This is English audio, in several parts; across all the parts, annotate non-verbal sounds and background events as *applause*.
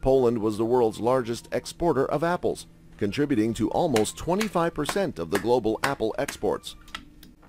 Poland was the world's largest exporter of apples, contributing to almost 25% of the global apple exports.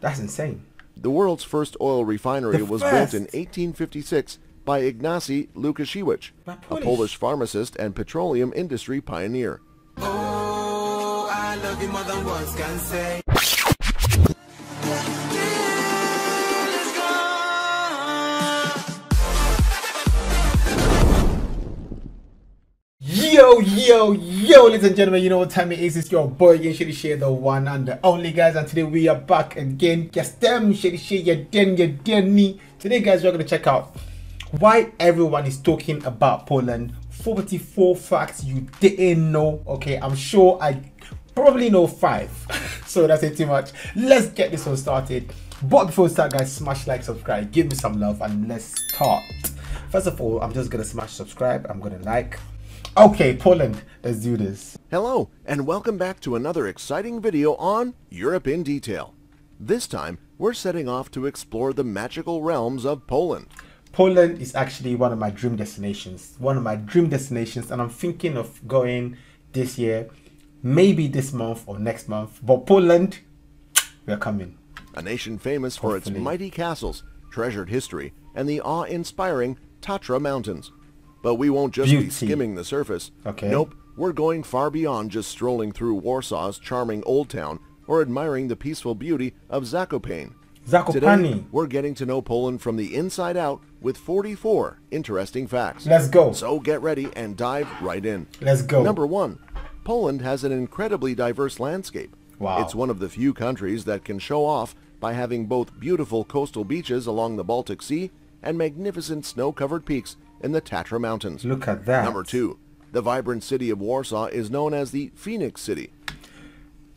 That's insane. The world's first oil refinery The was first? built in 1856 by Ignacy Lukasiewicz, a Polish. Polish pharmacist and petroleum industry pioneer. Oh, Yo, yo, yo, ladies and gentlemen, you know what time it is. It's your boy, again, Shady Shae, the one and the only, guys. And today we are back again. Yes, them, Shady Shae, you den, you den me. Today, guys, we're going to check out why everyone is talking about Poland. 44 facts you didn't know. Okay, I'm sure I probably know five. *laughs* so that's it too much. Let's get this one started. But before we start, guys, smash like, subscribe, give me some love, and let's start. First of all, I'm just gonna smash subscribe. I'm gonna like. Okay, Poland, let's do this. Hello, and welcome back to another exciting video on Europe in Detail. This time, we're setting off to explore the magical realms of Poland. Poland is actually one of my dream destinations. One of my dream destinations, and I'm thinking of going this year, maybe this month or next month. But Poland, we're coming. a nation famous for its mighty castles, treasured history, and the awe-inspiring Tatra Mountains. But we won't just be skimming the surface. Okay. Nope, we're going far beyond just strolling through Warsaw's charming old town or admiring the peaceful beauty of Zakopane. Today, Zakopane. we're getting to know Poland from the inside out with 44 interesting facts. Let's go. So get ready and dive right in. Let's go. Number one, Poland has an incredibly diverse landscape. Wow. It's one of the few countries that can show off by having both beautiful coastal beaches along the Baltic Sea and magnificent snow-covered peaks in the Tatra Mountains. Look at that. Number two, the vibrant city of Warsaw is known as the Phoenix City.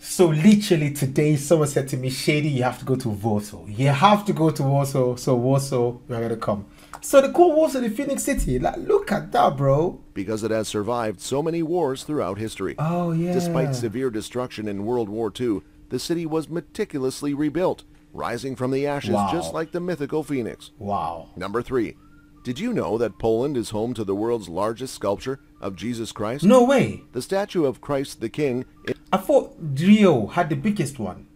So literally today, someone said to me, Shady, you have to go to Warsaw. You have to go to Warsaw. So Warsaw, we're gonna come. So they call Warsaw the Phoenix City. Like, look at that, bro. because it has survived so many wars throughout history. Oh yeah. Despite severe destruction in World War II, the city was meticulously rebuilt, rising from the ashes Wow. just like the mythical phoenix. Wow. Number 3. Did you know that Poland is home to the world's largest sculpture of Jesus Christ? No way. The statue of Christ the King I thought Rio had the biggest one.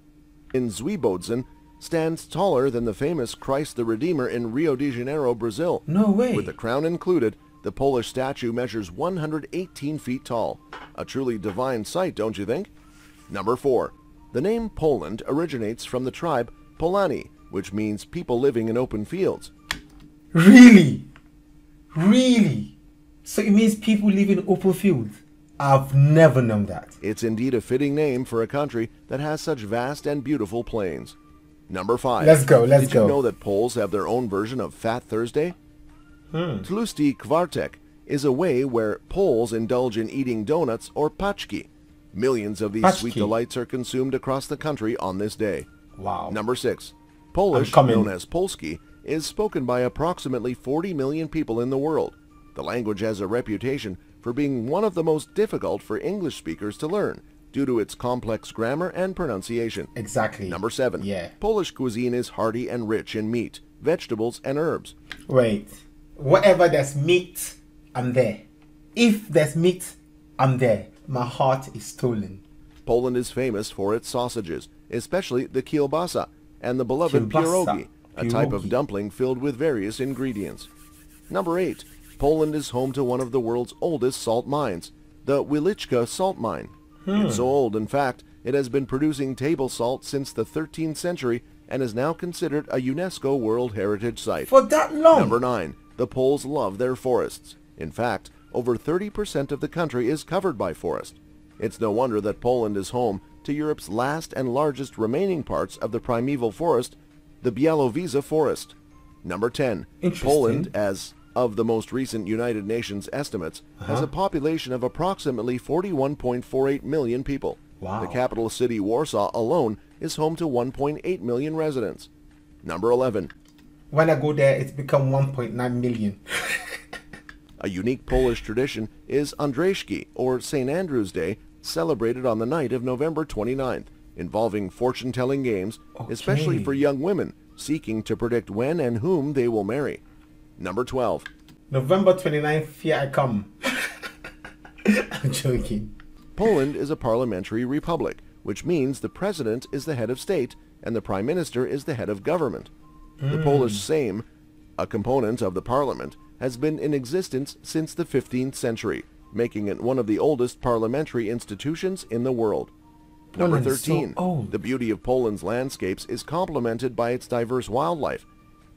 in Świebodzin stands taller than the famous Christ the Redeemer in Rio de Janeiro, Brazil. No way. With the crown included, the Polish statue measures 118 feet tall. A truly divine sight, don't you think? Number 4. The name Poland originates from the tribe Polani, which means people living in open fields. Really? Really? So it means people live in open fields. I've never known that. It's indeed a fitting name for a country that has such vast and beautiful plains. Number 5. Let's go, let's Did go. you know that Poles have their own version of Fat Thursday? Hmm. Tlusty Kwartek is a way where Poles indulge in eating donuts or paczki. Millions of these sweet delights are consumed across the country on this day. Wow. Number 6. Polish, known as Polski, is spoken by approximately 40 million people in the world. The language has a reputation for being one of the most difficult for English speakers to learn due to its complex grammar and pronunciation. Exactly. Number 7. Yeah. Polish cuisine is hearty and rich in meat, vegetables, and herbs. Wait. Whatever there's meat, I'm there. If there's meat, I'm there. My heart is stolen. Poland is famous for its sausages, especially the kielbasa and the beloved Kielbasa. pierogi, a type of dumpling filled with various ingredients. Number 8. Poland is home to one of the world's oldest salt mines, the Wieliczka salt mine. Hmm. It's so old, in fact, it has been producing table salt since the 13th century and is now considered a UNESCO World Heritage Site. For that long. Number 9. The Poles love their forests. In fact, over 30% of the country is covered by forest. It's no wonder that Poland is home to Europe's last and largest remaining parts of the primeval forest, the Białowieża forest. Number 10. Poland, as of the most recent United Nations estimates, has uh-huh. a population of approximately 41.48 million people. Wow. The capital city Warsaw alone is home to 1.8 million residents. Number 11. When I go there, it's become 1.9 million. *laughs* A unique Polish tradition is Andrzejki, or St. Andrew's Day, celebrated on the night of November 29th, involving fortune-telling games, especially for young women seeking to predict when and whom they will marry. Number 12. November 29th, here I come. *laughs* I'm joking. Poland is a parliamentary republic, which means the president is the head of state and the prime minister is the head of government. The hmm. Polish Sejm, a component of the parliament, has been in existence since the 15th century, making it one of the oldest parliamentary institutions in the world. Number Poland is so 13. The beauty of Poland's landscapes is complemented by its diverse wildlife.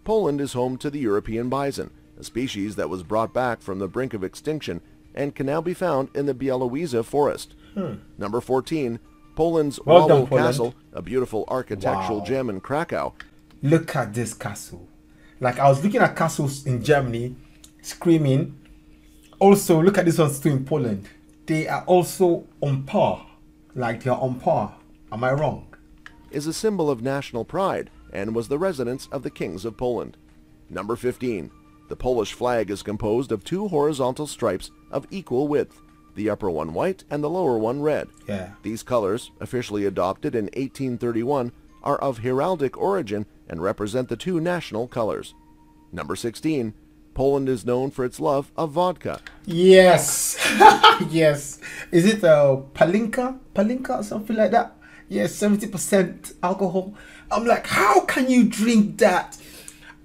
Poland is home to the European bison, a species that was brought back from the brink of extinction and can now be found in the Białowieża forest. Number 14. Poland's Hmm. Well done, Poland. Castle, a beautiful architectural Wow. gem in Krakow, Look at this castle. Like I was looking at castles in Germany, screaming. Also, look at this one too in Poland. They are also on par. Like are on par. Am I wrong? is a symbol of national pride and was the residence of the kings of Poland. Number 15. The Polish flag is composed of two horizontal stripes of equal width, the upper one white and the lower one red. Yeah. These colors, officially adopted in 1831, are of heraldic origin and represent the two national colors. Number 16. Poland is known for its love of vodka. Yes. *laughs* yes. Is it a palinka? Palinka or something like that? Yes, 70% alcohol. I'm like, how can you drink that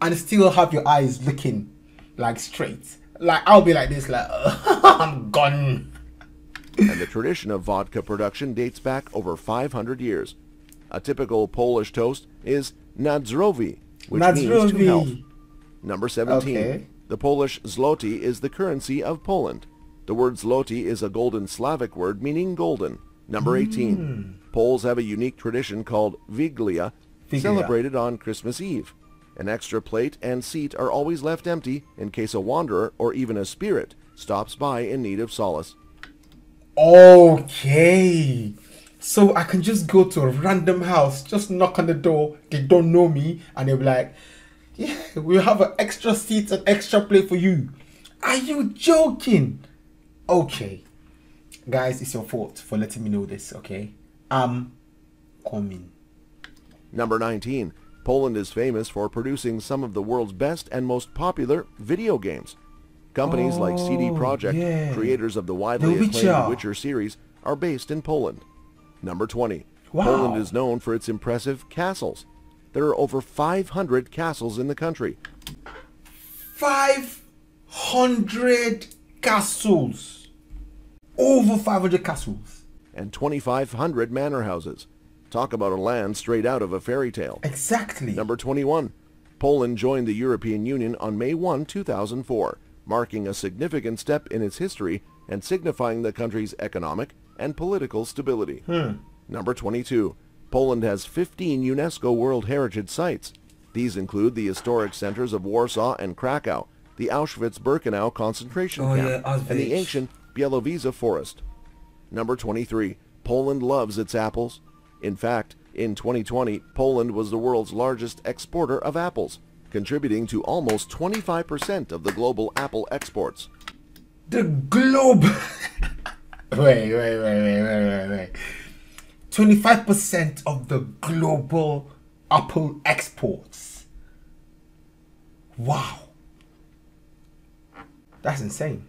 and still have your eyes looking like straight? Like I'll be like this, like *laughs* I'm gone. and the tradition of vodka production dates back over 500 years. A typical Polish toast is Na zdrowie, which means to health. Number 17. Okay. The Polish zloty is the currency of Poland. The word zloty is a golden Slavic word meaning golden. Number 18. Hmm. Poles have a unique tradition called Wigilia. celebrated on Christmas Eve. An extra plate and seat are always left empty in case a wanderer or even a spirit stops by in need of solace. Okay. So I can just go to a random house, just knock on the door, they don't know me, and they'll be like, Yeah, we have an extra seat and extra plate for you. Are you joking? Okay. Guys, it's your fault for letting me know this, okay? I'm coming. Number 19. Poland is famous for producing some of the world's best and most popular video games. Companies like CD Oh, Projekt, yeah. creators of the widely The acclaimed Witcher. Witcher series, are based in Poland. Number 20. Wow. Poland is known for its impressive castles. There are over 500 castles in the country. 500 castles. Over 500 castles. and 2,500 manor houses. Talk about a land straight out of a fairy tale. Exactly. Number 21. Poland joined the European Union on May 1, 2004, marking a significant step in its history and signifying the country's economic and political stability. Hmm. Number 22. Poland has 15 UNESCO World Heritage Sites. These include the historic centers of Warsaw and Krakow, the Auschwitz-Birkenau concentration Oh, camp, yeah, and the ancient Białowieża forest. Number 23. Poland loves its apples. In fact, in 2020, Poland was the world's largest exporter of apples, contributing to almost 25% of the global apple exports. The globe. *laughs* wait, wait, wait, wait, wait, wait, wait. Twenty-five percent of the global apple exports. Wow. That's insane.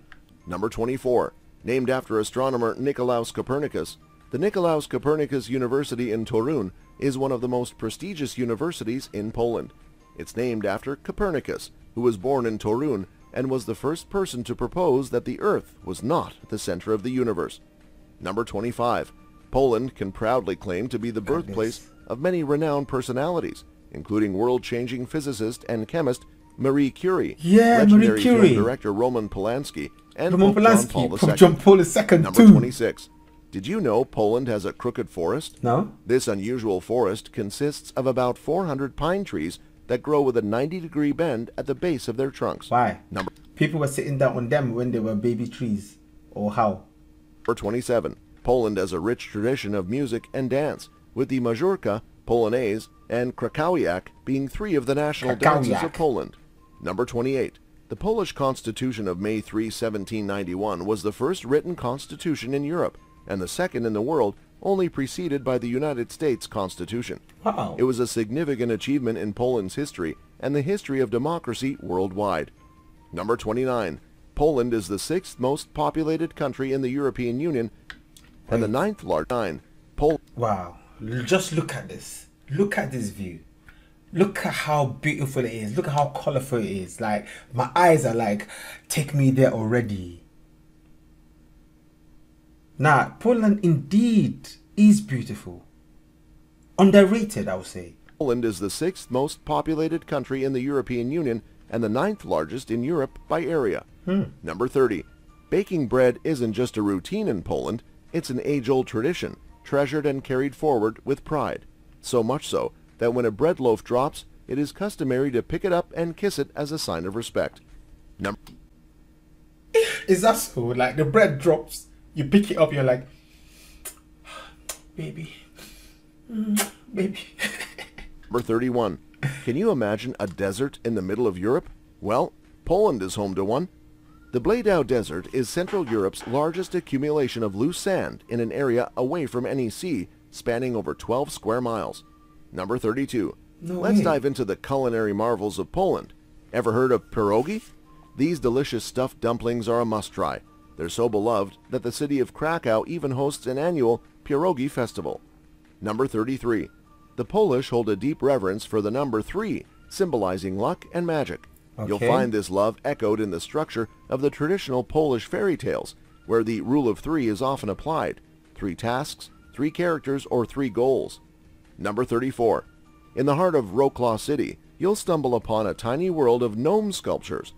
Number 24. Named after astronomer Nicolaus Copernicus, the Nicolaus Copernicus University in Torun is one of the most prestigious universities in Poland. It's named after Copernicus, who was born in Torun and was the first person to propose that the Earth was not the center of the universe. Number 25. Poland can proudly claim to be the birthplace of many renowned personalities, including world-changing physicist and chemist Marie Curie, Yeah, Marie legendary film director Roman Polanski, and Roman Pope John Paul Pope II. John Paul II Number too. 26. Did you know Poland has a crooked forest? No? This unusual forest consists of about 400 pine trees that grow with a 90 degree bend at the base of their trunks. Why? Number People were sitting down on them when they were baby trees. Or how? Number 27. Poland has a rich tradition of music and dance, with the Mazurka, Polonaise, and Krakowiak being three of the national dances of Poland. Number 28. The Polish Constitution of May 3, 1791 was the first written constitution in Europe and the second in the world, only preceded by the United States Constitution. Wow. It was a significant achievement in Poland's history and the history of democracy worldwide. Number 29. Poland is the sixth most populated country in the European Union and the ninth largest. Nine. Pol- Wow. Just look at this. Look at this view. Look at how beautiful it is. Look at how colorful it is. Like my eyes are like, take me there already. Now, Poland indeed is beautiful. Underrated, I would say. Poland is the sixth most populated country in the European Union and the ninth largest in Europe by area. Hmm. Number 30. Baking bread isn't just a routine in Poland, it's an age-old tradition, treasured and carried forward with pride. So much so that when a bread loaf drops, it is customary to pick it up and kiss it as a sign of respect. Number Is that so? Like the bread drops, you pick it up, you're like, *sighs* baby, Mm, *sighs* baby. *laughs* Number 31. Can you imagine a desert in the middle of Europe? Well, Poland is home to one. The Błędów Desert is Central Europe's largest accumulation of loose sand in an area away from any sea, spanning over 12 square miles. Number 32. No Let's way. dive into the culinary marvels of Poland. Ever heard of pierogi? These delicious stuffed dumplings are a must-try. They're so beloved that the city of Krakow even hosts an annual pierogi festival. Number 33. The Polish hold a deep reverence for the number 3, symbolizing luck and magic. You'll find this love echoed in the structure of the traditional Polish fairy tales, where the rule of three is often applied. Three tasks, three characters, or three goals. Number 34. In the heart of Wrocław City, you'll stumble upon a tiny world of gnome sculptures.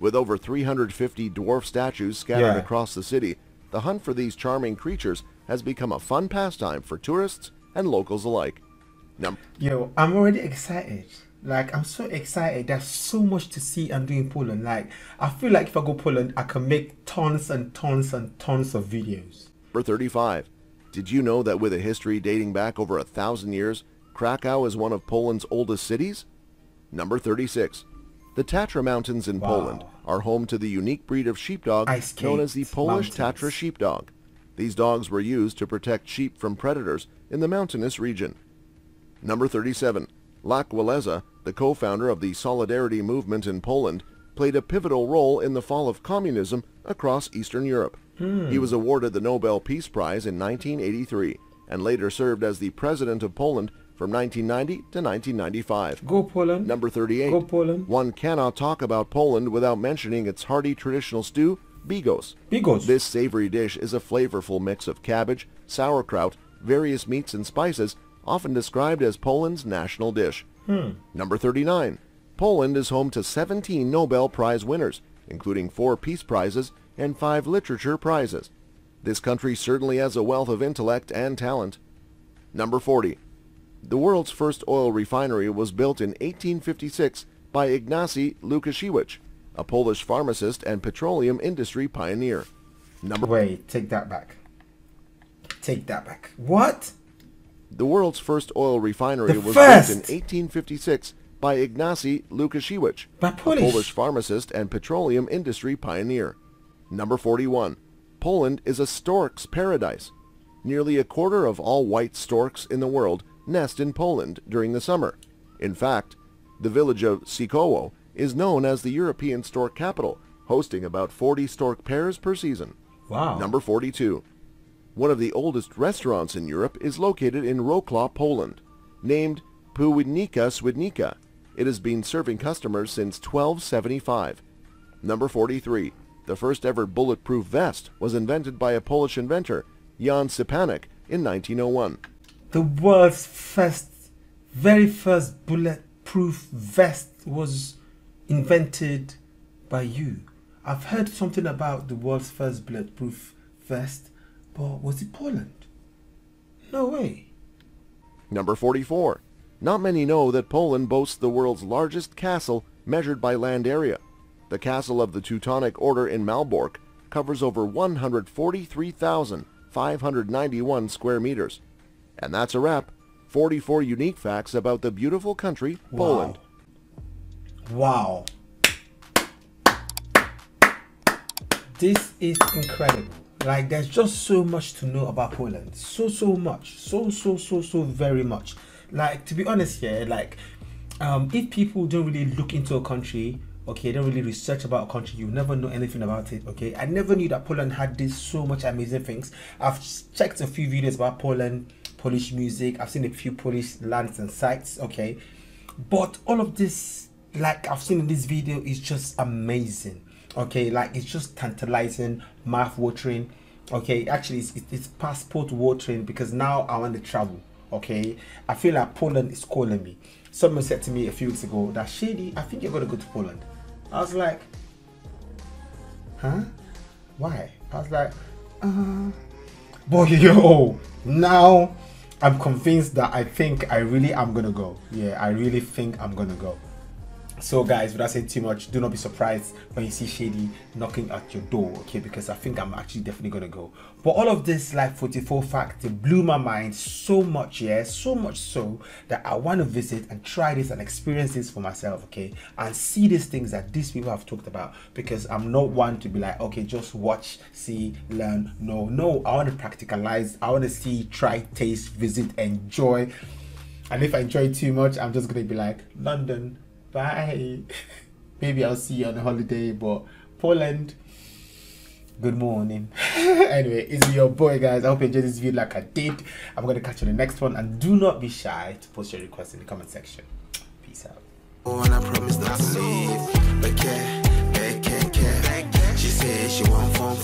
With over 350 dwarf statues scattered Yeah. across the city, the hunt for these charming creatures has become a fun pastime for tourists and locals alike. Num- Yo, I'm already excited. Like, I'm so excited. There's so much to see and do in Poland. Like, I feel like if I go Poland, I can make tons and tons and tons of videos. Number 35. Did you know that with a history dating back over a thousand years, Krakow is one of Poland's oldest cities? Number 36. The Tatra Mountains in Wow. Poland are home to the unique breed of sheepdog known as the Polish mountains. Tatra sheepdog. These dogs were used to protect sheep from predators in the mountainous region. Number 37. Lech Walesa, the co-founder of the Solidarity movement in Poland, played a pivotal role in the fall of communism across Eastern Europe. He was awarded the Nobel Peace Prize in 1983 and later served as the president of Poland from 1990 to 1995. Go Poland. Number 38. Go Poland. One cannot talk about Poland without mentioning its hearty traditional stew, bigos. Bigos. This savory dish is a flavorful mix of cabbage, sauerkraut, various meats and spices, often described as Poland's national dish. Hmm. Number 39. Poland is home to 17 Nobel Prize winners, including four peace prizes and five literature prizes. This country certainly has a wealth of intellect and talent. Number 40. The world's first oil refinery was built in 1856 by Ignacy Lukasiewicz, a Polish pharmacist and petroleum industry pioneer. Number Wait, take that back. Take that back. What? The world's first oil refinery The was first! built in 1856 by Ignacy Lukasiewicz, a Polish. Polish pharmacist and petroleum industry pioneer. Number 41. Poland is a stork's paradise. Nearly a quarter of all white storks in the world nest in Poland during the summer. In fact, the village of Sikowo is known as the European stork capital, hosting about 40 stork pairs per season. Wow. Number 42. One of the oldest restaurants in Europe is located in Wrocław, Poland. Named Piwnica Świdnicka, it has been serving customers since 1275. Number 43. The first ever bulletproof vest was invented by a Polish inventor, Jan Szczepanik, in 1901. The world's first, very first bulletproof vest was invented by you. I've heard something about the world's first bulletproof vest, but was it Poland? No way. Number 44. Not many know that Poland boasts the world's largest castle measured by land area. The castle of the Teutonic Order in Malbork covers over 143,591 square meters. And that's a wrap. 44 unique facts about the beautiful country, Poland. Wow. This is incredible. Like there's just so much to know about Poland. So so much. So so so so very much. Like to be honest here, like um if people don't really look into a country Okay, don't really research about a country. You never know anything about it. Okay, I never knew that Poland had this so much amazing things. I've checked a few videos about Poland, Polish music. I've seen a few Polish lands and sites. Okay, but all of this, like I've seen in this video, is just amazing. Okay, like it's just tantalizing, mouth watering. Okay, actually, it's, it's passport watering because now I want to travel okay? I feel like poland is calling me. Someone said to me a few weeks ago that shady i think you're gonna go to poland. I was like huh? Why? I was like uh boy *laughs* yo now i'm convinced that i think i really am gonna go. Yeah i really think i'm gonna go so guys without saying too much do not be surprised when you see shady knocking at your door okay? Because i think i'm actually definitely gonna go. But all of this like 44 fact it blew my mind so much yeah? So much so that i want to visit and try this and experience this for myself okay? And see these things that these people have talked about. Because i'm not one to be like okay just watch see learn. No no i want to practicalize. I want to see try taste visit enjoy. And if i enjoy too much i'm just gonna be like london bye. *laughs* Maybe I'll see you on a holiday, but Poland, good morning. *laughs* anyway, it's your boy, guys. I hope you enjoyed this video like I did. I'm going to catch you in the next one. And do not be shy to post your requests in the comment section. Peace out. Oh, and I promise not to leave. But care, care, care. She said she want phone